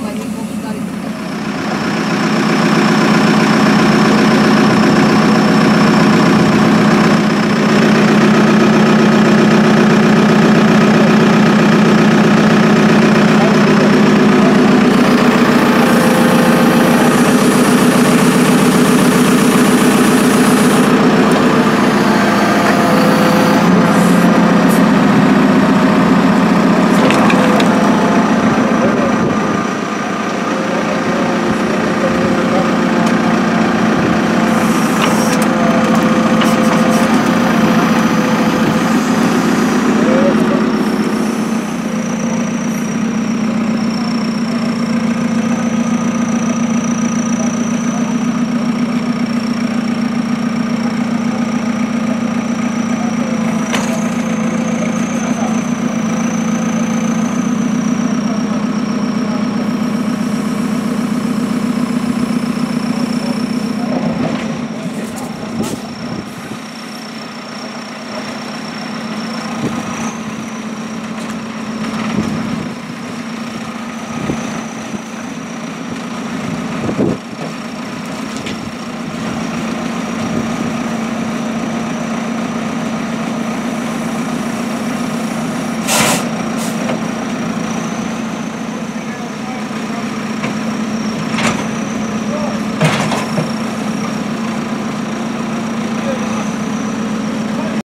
working